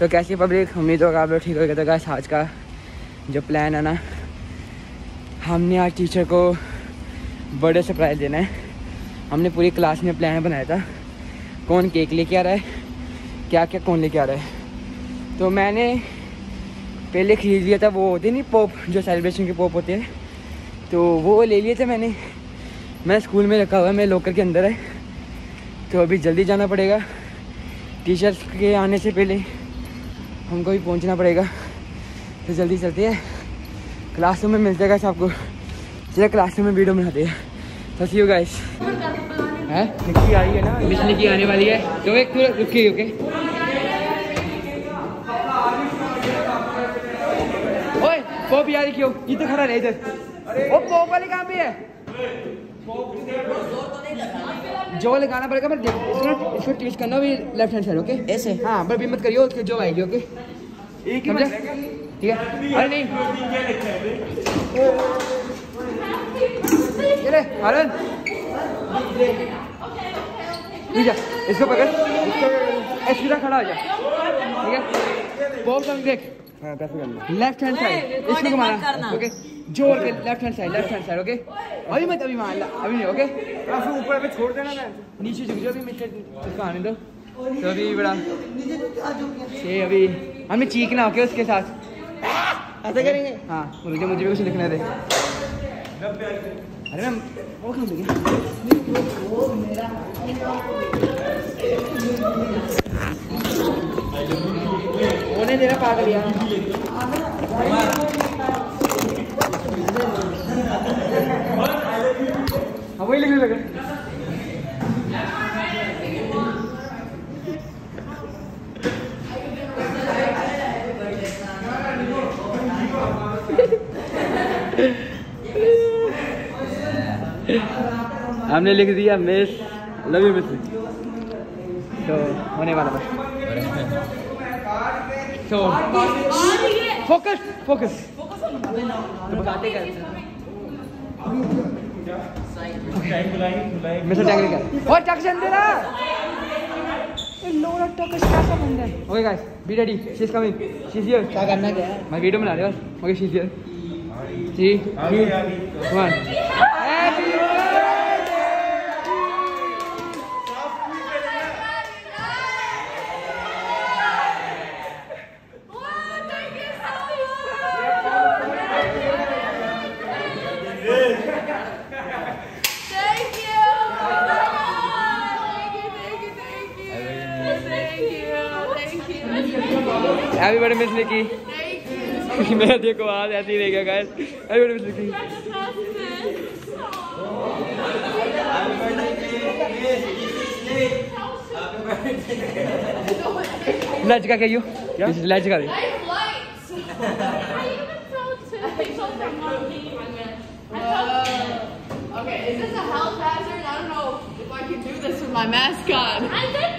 तो कैसी पब्लिक उम्मीद होगा आप लोग ठीक होगा। तो गाइस आज का जो प्लान है ना, हमने आज टीचर को बर्थडे सरप्राइज़ देना है। हमने पूरी क्लास में प्लान बनाया था। कौन केक लेके आ रहा है? क्या क्या कौन लेके आ रहा है? तो मैंने पहले खरीद लिया था, वो होते नहीं पॉप जो सेलिब्रेशन के पॉप होते हैं। तो वो ले लिए थे मैंने। मैं स्कूल में रखा हुआ है मेरे लोकर के अंदर है। तो अभी जल्दी जाना पड़ेगा। टीचर्स के आने से पहले हमको भी पहुँचना पड़ेगा। तो जल्दी चलते हैं। क्लासरूम में मिलते हैं आपको। चलिए क्लासरूम में वीडियो बनाते हैं। तो सी यू गाइस है? निक्की आई है ना? आने वाली है। तो एक पूरा रुकी ओके ओए क्यों इधर खड़ा रहे इधर। पॉप वाले कहाँ है? जो लगाना पड़ेगा पर देख इसको इसको ट्विस्ट करना भी लेफ़्ट हैंड साइड ओके ऐसे? हाँ पर भी मत करियो उसके जो आएगी ओके ही ठीक है? अरे नहीं। ये ले हरन ठीक है इसको पकड़। इसको ए, सीधा खड़ा हो जा। ठीक है? बॉल कम देख हाँ कैसे करना। लेफ़्ट हैंड साइड इसको घुमाना ओके ज़ोर के left hand side left hand side okay अभी मत अभी मान ला अभी नहीं ओके फिर ऊपर में छोड़ देना मैं नीचे झुक जाओ अभी मिस्टर इसको आने दो। तो अभी बड़ा ये अभी हमें चीखना ओके उसके साथ। ऐसे करेंगे? हाँ मुझे मुझे भी कुछ लिखना दे अरे मैं वो कहाँ गया होने देना पागल यार हाँ वही लिखने लगा। हमने लिख दिया मिस लव यू मिस तो होने वाला बस। तो फोकस फोकस मिस्टर टेक्निकल और टक्शन देना ये लोड़ा टक्स कैसा बंदा है okay guys be ready she is coming she is here क्या करना क्या मैं वीडियो बना रहा हूँ okay she is here three two one Thank you, thank you. Happy birthday miss Nikki Thank you. मैं देखो आज ऐसे ही रहेगा guys happy birthday miss Nikki लज का कहियो क्या लज का दे Nice lights. I even told two people from Monkey. I told Okay, is this a health hazard? I don't know if I can do this with my mask on. I did.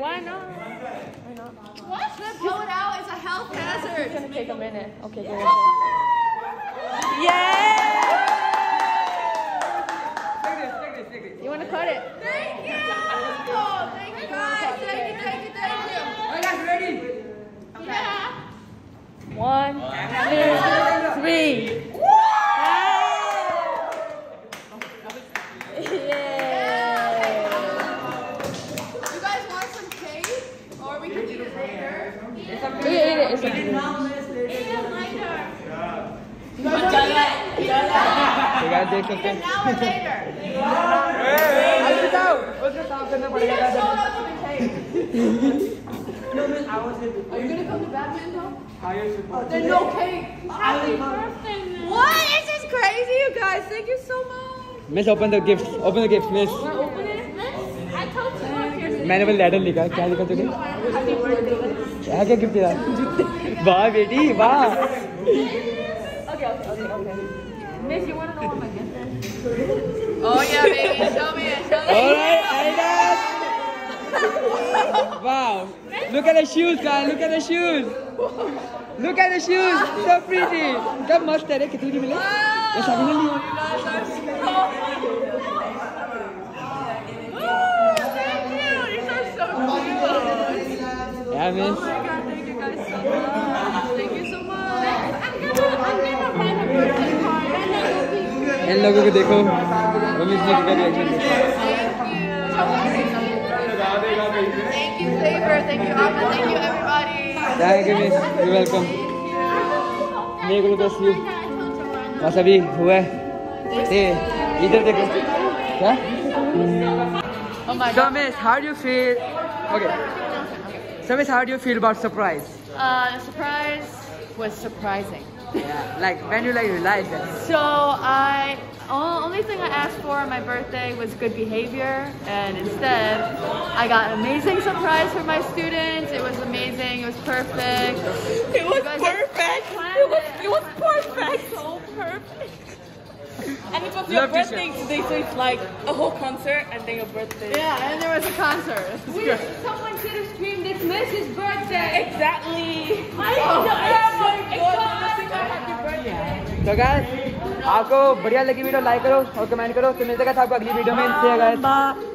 Why not? What? Should I blow it out? It's a health hazard. It's gonna take a minute. Okay, go. Yes! Take this, take this, take it. You wanna cut it? Thank you. Oh, thank you guys. Thank you, thank you, thank you. You guys ready? Yeah. One, two, three. उसको साफ करना पड़ेगा Just hold up to the cake. Are you gonna come to badminton? Then no cake. Happy birthday, man. What? This is crazy, you guys. Thank you so much. Miss open the gifts open the gifts miss Wanna open it? I told you. मैंने वो letter लिखा क्या लिखा तूने क्या क्या gift दिया वाह बेटी वाह Okay, okay, okay, okay. Miss, you wanna know what my gift is? Oh yeah, baby. Show me it. Show me Alright, Adidas. Wow. Look at the shoes, guys. Look at the shoes. Look at the shoes. So pretty. कब मस्त है रे कितने की मिले ये सभी ने लिए Thank you. These are so cute. Yeah, miss. इन लोगों को देखो मिस ने क्या reaction Thank you, Favor. Thank you, Amma. Thank you, everybody. Thank you miss you welcome मेरे को बस यू बस अभी हुआ है ये इधर देखो क्या Oh my So miss, how do you feel? Okay. So miss, how do you feel about surprise? Uh, the surprise was surprising. Yeah. Like when you like realize that. So I oh, only thing I asked for on my birthday was good behavior, and instead I got an amazing surprise for my students. It was amazing. It was perfect. It was You guys are perfect. It was, it. it was perfect. So perfect. And it was your Love this birthday today, so it's like a whole concert and then your birthday. Yeah, and there was a concert. Someone should have screamed, it's Miss's birthday. Exactly. I. Oh तो क्या आपको बढ़िया लगी video like करो और comment करो। तो मिलते आपको अगली वीडियो में.